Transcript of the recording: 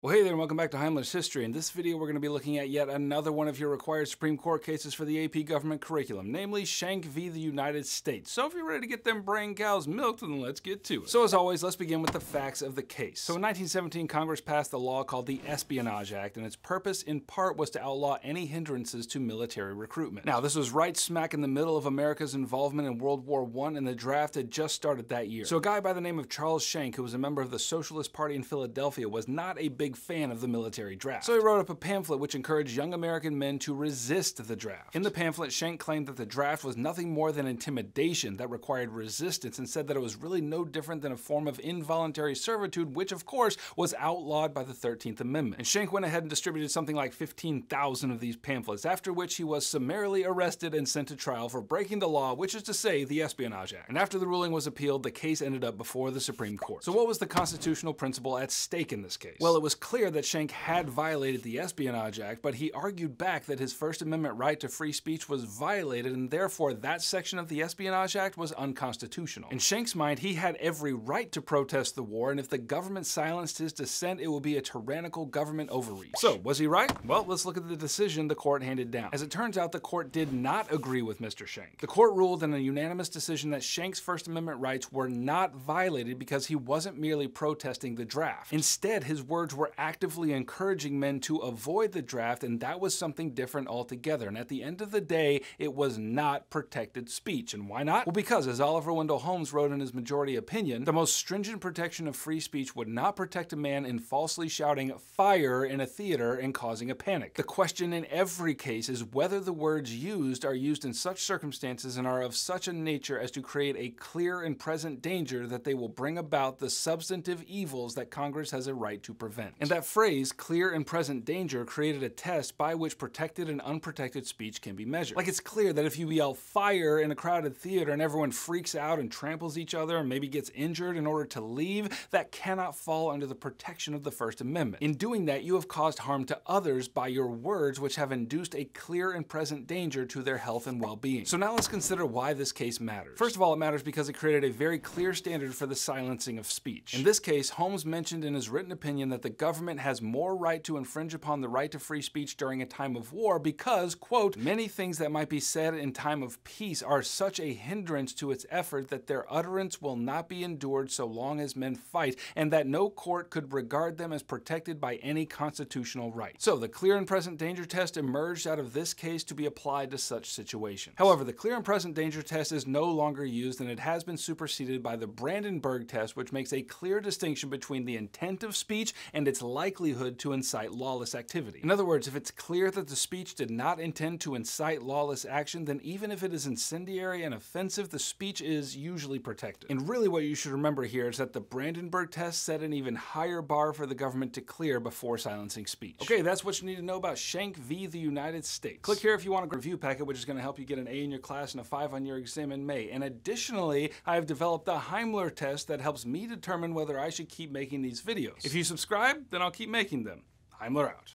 Well, hey there, and welcome back to Heimler's History. In this video, we're going to be looking at yet another one of your required Supreme Court cases for the AP government curriculum, namely Schenck v. the United States. So if you're ready to get them brain cows milked, then let's get to it. So as always, let's begin with the facts of the case. So in 1917, Congress passed a law called the Espionage Act, and its purpose in part was to outlaw any hindrances to military recruitment. Now, this was right smack in the middle of America's involvement in World War I, and the draft had just started that year. So a guy by the name of Charles Schenck, who was a member of the Socialist Party in Philadelphia, was not a big big fan of the military draft. So he wrote up a pamphlet which encouraged young American men to resist the draft. In the pamphlet, Schenck claimed that the draft was nothing more than intimidation that required resistance and said that it was really no different than a form of involuntary servitude, which of course was outlawed by the 13th Amendment. And Schenck went ahead and distributed something like 15,000 of these pamphlets, after which he was summarily arrested and sent to trial for breaking the law, which is to say the Espionage Act. And after the ruling was appealed, the case ended up before the Supreme Court. So what was the constitutional principle at stake in this case? Well, it was clear that Schenck had violated the Espionage Act, but he argued back that his First Amendment right to free speech was violated, and therefore that section of the Espionage Act was unconstitutional. In Schenck's mind, he had every right to protest the war, and if the government silenced his dissent, it would be a tyrannical government overreach. So, was he right? Well, let's look at the decision the court handed down. As it turns out, the court did not agree with Mr. Schenck. The court ruled in a unanimous decision that Schenck's First Amendment rights were not violated because he wasn't merely protesting the draft. Instead, his words were actively encouraging men to avoid the draft, and that was something different altogether. And at the end of the day, it was not protected speech. And why not? Well, because as Oliver Wendell Holmes wrote in his majority opinion, the most stringent protection of free speech would not protect a man in falsely shouting fire in a theater and causing a panic. The question in every case is whether the words used are used in such circumstances and are of such a nature as to create a clear and present danger that they will bring about the substantive evils that Congress has a right to prevent. And that phrase, clear and present danger, created a test by which protected and unprotected speech can be measured. Like it's clear that if you yell fire in a crowded theater and everyone freaks out and tramples each other and maybe gets injured in order to leave, that cannot fall under the protection of the First Amendment. In doing that, you have caused harm to others by your words, which have induced a clear and present danger to their health and well-being. So now let's consider why this case matters. First of all, it matters because it created a very clear standard for the silencing of speech. In this case, Holmes mentioned in his written opinion that the government has more right to infringe upon the right to free speech during a time of war because, quote, many things that might be said in time of peace are such a hindrance to its effort that their utterance will not be endured so long as men fight, and that no court could regard them as protected by any constitutional right. So the clear and present danger test emerged out of this case to be applied to such situations. However, the clear and present danger test is no longer used and it has been superseded by the Brandenburg test, which makes a clear distinction between the intent of speech and its likelihood to incite lawless activity. In other words, if it's clear that the speech did not intend to incite lawless action, then even if it is incendiary and offensive, the speech is usually protected. And really what you should remember here is that the Brandenburg test set an even higher bar for the government to clear before silencing speech. Okay, that's what you need to know about Schenck v. the United States. Click here if you want a review packet, which is going to help you get an A in your class and a 5 on your exam in May. And additionally, I have developed a Heimler test that helps me determine whether I should keep making these videos. If you subscribe, then I'll keep making them. Heimler out.